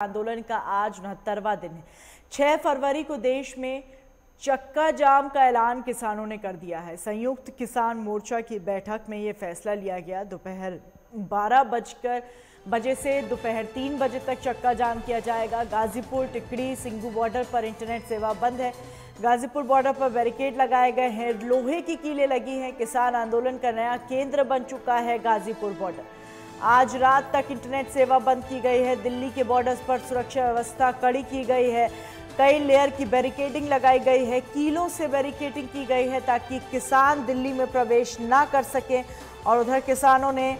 आंदोलन का आज उनहत्तरवा दिन है। छह फरवरी को देश में चक्का जाम का ऐलान किसानों ने कर दिया है। संयुक्त किसान मोर्चा की बैठक में ये फैसला लिया गया। दोपहर बारह बजकर, बजे से दोपहर तीन बजे तक चक्का जाम किया जाएगा। गाजीपुर, टिकड़ी, सिंगू बॉर्डर पर इंटरनेट सेवा बंद है। गाजीपुर बॉर्डर पर बैरिकेड लगाए गए हैं। लोहे की कीलें लगी हैं। किसान आंदोलन का नया केंद्र बन चुका है गाजीपुर बॉर्डर। आज रात तक इंटरनेट सेवा बंद की गई है। दिल्ली के बॉर्डर्स पर सुरक्षा व्यवस्था कड़ी की गई है। कई लेयर की बैरिकेडिंग लगाई गई है। कीलों से बैरिकेडिंग की गई है ताकि किसान दिल्ली में प्रवेश ना कर सकें। और उधर किसानों ने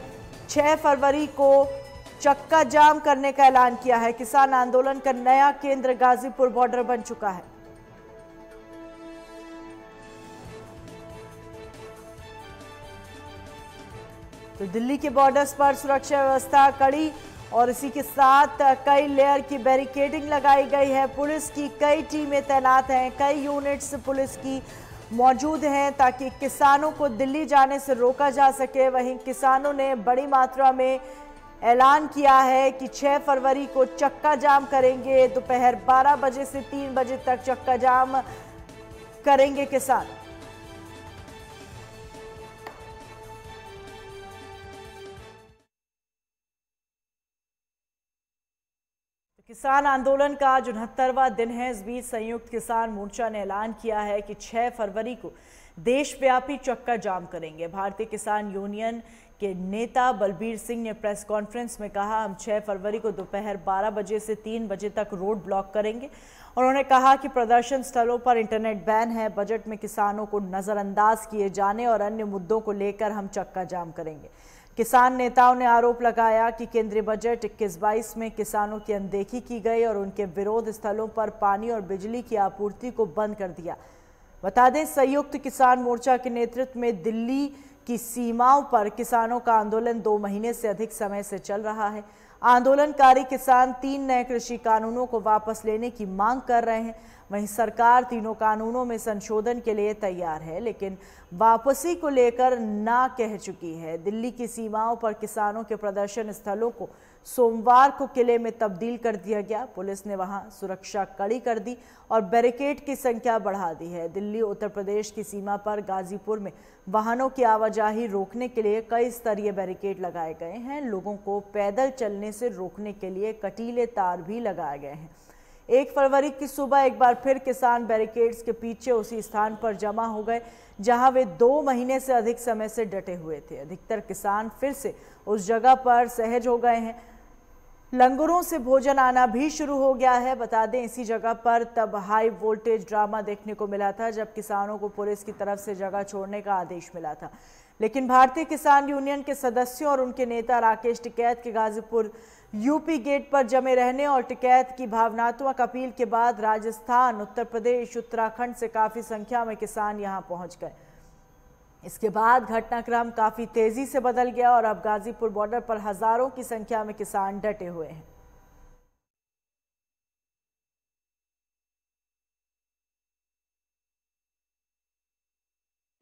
6 फरवरी को चक्का जाम करने का ऐलान किया है। किसान आंदोलन का नया केंद्र गाजीपुर बॉर्डर बन चुका है। तो दिल्ली के बॉर्डर्स पर सुरक्षा व्यवस्था कड़ी और इसी के साथ कई लेयर की बैरिकेडिंग लगाई गई है। पुलिस की कई टीमें तैनात हैं। कई यूनिट्स पुलिस की मौजूद हैं ताकि किसानों को दिल्ली जाने से रोका जा सके। वहीं किसानों ने बड़ी मात्रा में ऐलान किया है कि 6 फरवरी को चक्का जाम करेंगे। दोपहर 12 बजे से 3 बजे तक चक्का जाम करेंगे किसान। किसान आंदोलन का आज उनहत्तरवा दिन है। इस बीच संयुक्त किसान मोर्चा ने ऐलान किया है कि 6 फरवरी को देशव्यापी चक्का जाम करेंगे। भारतीय किसान यूनियन के नेता बलबीर सिंह ने प्रेस कॉन्फ्रेंस में कहा, हम 6 फरवरी को दोपहर 12 बजे से 3 बजे तक रोड ब्लॉक करेंगे। उन्होंने कहा कि प्रदर्शन स्थलों पर इंटरनेट बैन है, बजट में किसानों को नजरअंदाज किए जाने और अन्य मुद्दों को लेकर हम चक्का जाम करेंगे। किसान नेताओं ने आरोप लगाया कि केंद्रीय बजट इक्कीस बाईस में किसानों की अनदेखी की गई और उनके विरोध स्थलों पर पानी और बिजली की आपूर्ति को बंद कर दिया। बता दें, संयुक्त किसान मोर्चा के नेतृत्व में दिल्ली की सीमाओं पर किसानों का आंदोलन दो महीने से अधिक समय से चल रहा है। आंदोलनकारी किसान तीन नए कृषि कानूनों को वापस लेने की मांग कर रहे हैं। वहीं सरकार तीनों कानूनों में संशोधन के लिए तैयार है, लेकिन वापसी को लेकर ना कह चुकी है। दिल्ली की सीमाओं पर किसानों के प्रदर्शन स्थलों को सोमवार को किले में तब्दील कर दिया गया। पुलिस ने वहाँ सुरक्षा कड़ी कर दी और बैरिकेड की संख्या बढ़ा दी है। दिल्ली, उत्तर प्रदेश की सीमा पर गाजीपुर में वाहनों की आवाजाही रोकने के लिए कई स्तरीय बैरिकेड लगाए गए हैं। लोगों को पैदल चलने से रोकने के लिए कटीले तार भी लगाए गए हैं। एक फरवरी की सुबह एक बार फिर किसान बैरिकेड्स के पीछे उसी स्थान पर जमा हो गए, जहाँ वे दो महीने से अधिक समय से डटे हुए थे। अधिकतर किसान फिर से उस जगह पर सहज हो गए हैं। लंगरों से भोजन आना भी शुरू हो गया है। बता दें, इसी जगह पर तब हाई वोल्टेज ड्रामा देखने को मिला था, जब किसानों को पुलिस की तरफ़ से जगह छोड़ने का आदेश मिला था। लेकिन भारतीय किसान यूनियन के सदस्यों और उनके नेता राकेश टिकैत के गाजीपुर यूपी गेट पर जमे रहने और टिकैत की भावनात्मक अपील के बाद राजस्थान, उत्तर प्रदेश, उत्तराखंड से काफ़ी संख्या में किसान यहाँ पहुँच गए। इसके बाद घटनाक्रम काफ़ी तेज़ी से बदल गया और अब गाजीपुर बॉर्डर पर हज़ारों की संख्या में किसान डटे हुए हैं।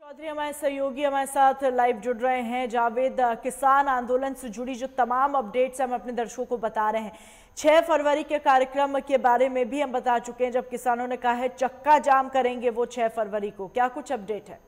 चौधरी, हमारे सहयोगी हमारे साथ लाइव जुड़ रहे हैं। जावेद, किसान आंदोलन से जुड़ी जो तमाम अपडेट्स हम अपने दर्शकों को बता रहे हैं। छह फरवरी के कार्यक्रम के बारे में भी हम बता चुके हैं। जब किसानों ने कहा है, चक्का जाम करेंगे वो छह फरवरी को। क्या कुछ अपडेट है?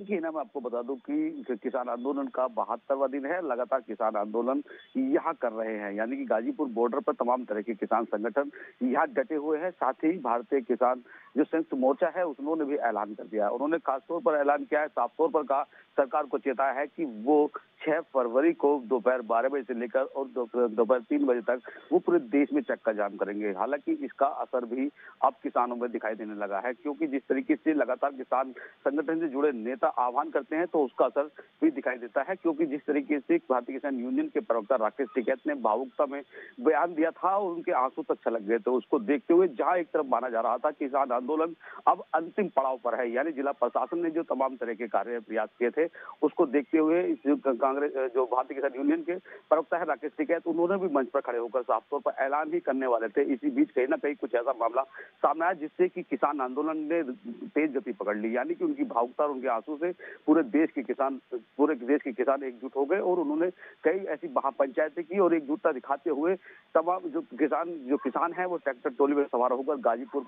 देखिए, ना मैं आपको बता दूँ कि किसान आंदोलन का बहत्तरवा दिन है। लगातार किसान आंदोलन यहाँ कर रहे हैं। यानी कि गाजीपुर बॉर्डर पर तमाम तरह के किसान संगठन यहाँ डटे हुए हैं। साथ ही भारतीय किसान जो संयुक्त मोर्चा है उन्होंने भी ऐलान कर दिया। है उन्होंने खासतौर पर ऐलान किया है, साफ़ तौर पर कहा, सरकार को चेताया है कि वो छह फरवरी को दोपहर बारह बजे से लेकर और दोपहर तीन बजे तक वो पूरे देश में चक्का जाम करेंगे। हालाँकि इसका असर भी अब किसानों में दिखाई देने लगा है, क्योंकि जिस तरीके से लगातार किसान संगठन से जुड़े नेता आह्वान करते हैं तो उसका असर भी दिखाई देता है, क्योंकि जिस तरीके से भारतीय किसान यूनियन के प्रवक्ता राकेश टिकैत ने भावुकता में बयान दिया था और उनके आँसू तक छलक गए तो उसको देखते हुए जहाँ एक तरफ़ माना जा रहा था किसान आंदोलन अब अंतिम पड़ाव पर है। यानी जिला प्रशासन ने जो तमाम तरह के कार्य प्रयास किए थे, उसको देखते हुए इस कांग्रेस, जो भारतीय किसान यूनियन के प्रवक्ता है राकेश टिकैत उन्होंने भी मंच पर खड़े होकर साफ़ तौर पर ऐलान ही करने वाले थे। इसी बीच कहीं ना कहीं कुछ ऐसा मामला सामने आया जिससे कि किसान आंदोलन ने तेज गति पकड़ ली। यानी कि उनकी भावुकता और उनके आँसू से पूरे देश के किसान, पूरे देश के किसान एकजुट हो गए और उन्होंने कई ऐसी महापंचायतें की और एकजुटता दिखाते हुए तमाम जो किसान जो किसान है वो ट्रैक्टर टोली में सवार होकर गाजीपुर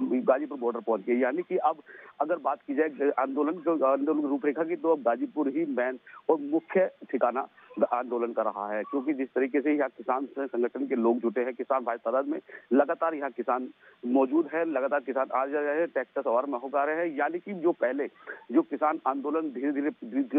गाजीपुर बॉर्डर पहुँच गई। यानी कि अब अगर बात की जाए, आंदोलन आंदोलन रूपरेखा की तो अब गाजीपुर ही मैन और मुख्य ठिकाना आंदोलन कर रहा है क्योंकि जिस तरीके से यहाँ किसान संगठन के लोग जुटे हैं किसान भाई तादाद में लगातार यहाँ किसान मौजूद है लगातार किसान आ जा रहे हैं ट्रैक्टर सवार में होकर रहे हैं यानी कि जो पहले जो किसान आंदोलन धीरे धीरे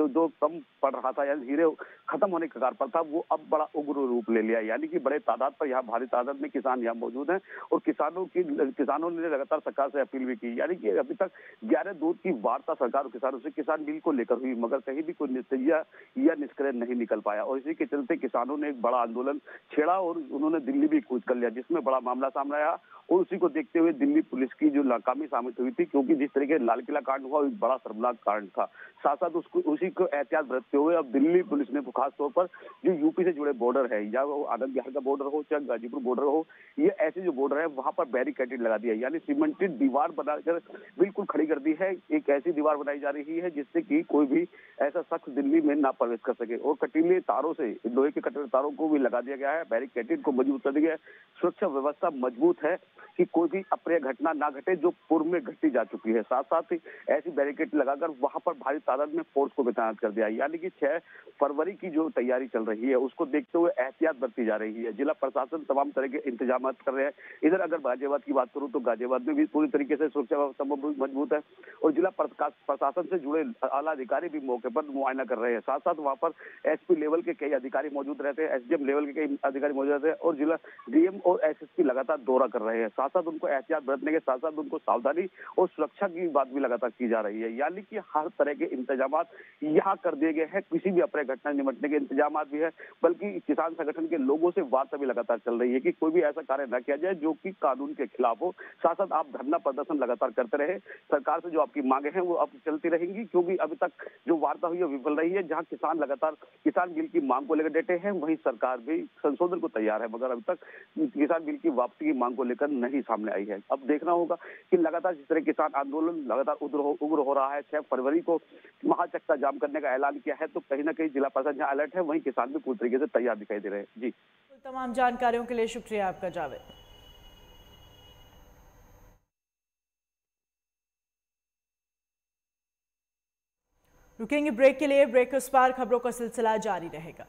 जो, कम पड़ रहा था या धीरे खत्म होने के कगार पर था वो अब बड़ा उग्र रूप ले लिया यानी कि बड़े तादाद पर यहाँ भारी तादाद में किसान यहाँ मौजूद हैं और किसानों की किसानों ने लगातार सरकार से अपील भी की। यानी कि अभी तक ग्यारह दूध की वार्ता सरकार और किसानों से किसान बिल को लेकर हुई मगर कहीं भी कोई नतीजा या निष्क्रिय नहीं निकल पाया। और इसी के चलते किसानों ने एक बड़ा आंदोलन छेड़ा और उन्होंने दिल्ली भी कूच कर लिया, जिसमें बड़ा मामला सामने आया। और उसी को देखते हुए दिल्ली पुलिस की जो नाकामी साबित हुई थी, क्योंकि जिस तरीके लाल किला कांड हुआ एक बड़ा शर्मनाक कांड था। साथ साथ उसको, उसी को एहतियात बरतते हुए अब दिल्ली पुलिस ने खास तौर पर जो यूपी से जुड़े बॉर्डर है, या वो आनंद बिहार का बॉर्डर हो, चाहे गाजीपुर बॉर्डर हो, ये ऐसे जो बॉर्डर है, वहाँ पर बैरिकेटेड लगा दिया। यानी सीमेंटेड दीवार बनाकर बिल्कुल खड़ी कर दी है, एक ऐसी दीवार बनाई जा रही है, जिससे कि कोई भी ऐसा शख्स दिल्ली में ना प्रवेश कर सके। और कटीले तारों से, लोहे के कटीले तारों को भी लगा दिया गया है, बैरिकेटेड को मज़बूत कर दिया गया है। सुरक्षा व्यवस्था मज़बूत है कि कोई भी अप्रिय घटना ना घटे, जो पूर्व में घटी जा चुकी है। साथ साथ ही ऐसी बैरिकेड लगाकर वहाँ पर भारी तादाद में फोर्स को भी तैनात कर दिया। यानी कि छह फरवरी की जो तैयारी चल रही है, उसको देखते हुए एहतियात बरती जा रही है। जिला प्रशासन तमाम तरह के इंतज़ाम कर रहे हैं। इधर अगर गाजियाबाद की बात करूँ तो गाजियाबाद में भी पूरी तरीके से सुरक्षा व्यवस्था मज़बूत है और जिला प्रशासन से जुड़े आला अधिकारी भी मौके पर मुआयना कर रहे हैं। साथ साथ वहाँ पर एसपी लेवल के कई अधिकारी मौजूद रहते हैं। एसडीएम लेवल के कई अधिकारी मौजूद रहते हैं और जिला डीएम और एसएसपी लगातार दौरा कर रहे हैं। साथ साथ साथ उनको एहतियात बरतने के साथ साथ उनको सावधानी और सुरक्षा की बात भी लगातार की जा रही है। यानी कि हर तरह के इंतज़ाम यहाँ कर दिए गए हैं। किसी भी अप्रिय घटना निपटने के इंतज़ाम भी है, बल्कि किसान संगठन के लोगों से वार्ता भी लगातार चल रही है कि कोई भी ऐसा कार्य न किया जाए जो कि कानून के खिलाफ हो। साथ साथ आप धरना प्रदर्शन लगातार करते रहे। सरकार से जो आपकी मांगे हैं वो अब चलती रहेंगी, क्योंकि अभी तक जो वार्ता हुई है विफल रही है, जहाँ किसान लगातार किसान बिल की मांग को लेकर डटे हैं, वहीं सरकार भी संशोधन को तैयार है। मगर अभी तक किसान बिल की वापसी की मांग को लेकर नहीं सामने आई है। अब देखना होगा कि लगातार जिस तरह किसान आंदोलन लगातार उग्र हो रहा है, छह फरवरी को महाचक्का जाम करने का ऐलान किया है तो कहीं ना कहीं जिला प्रशासन जहाँ अलर्ट है, वहीं किसान भी पूरी तरीके से तैयार दिखाई दे रहे हैं। जी। तमाम जानकारियों के लिए शुक्रिया आपका, जावेद। रुकेंगे ब्रेक के लिए, ब्रेक उस पार खबरों का सिलसिला जारी रहेगा।